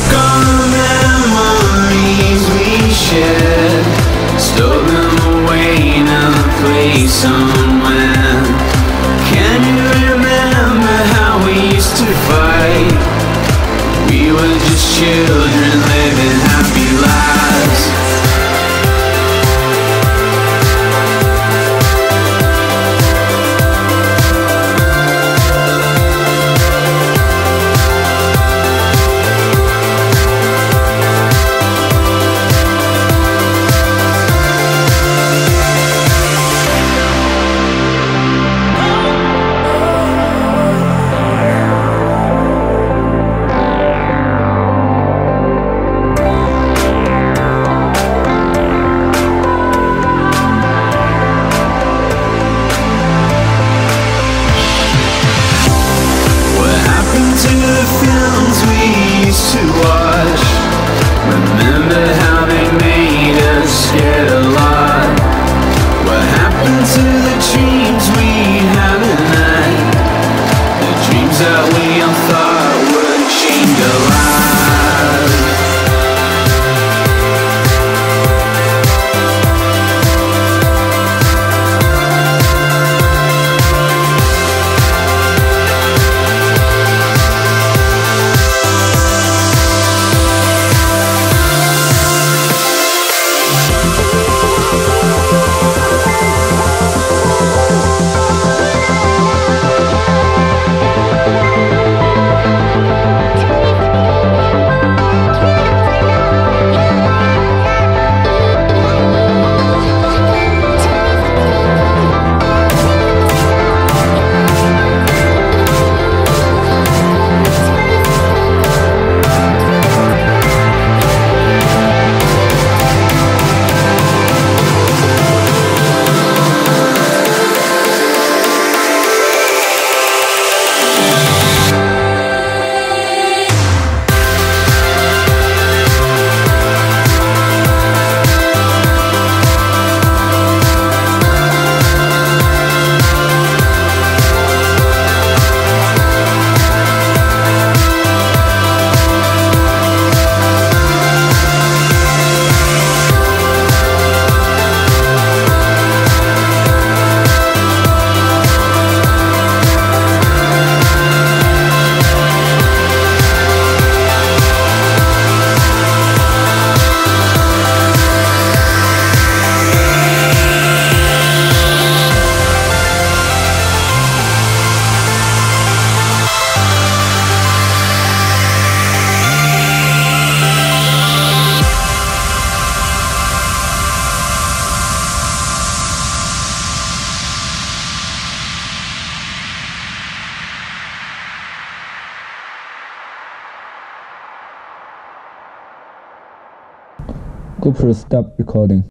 Look the memories we shared. Away in a place somewhere. Can you remember how we used to fight? We were just children. GoPro stop recording.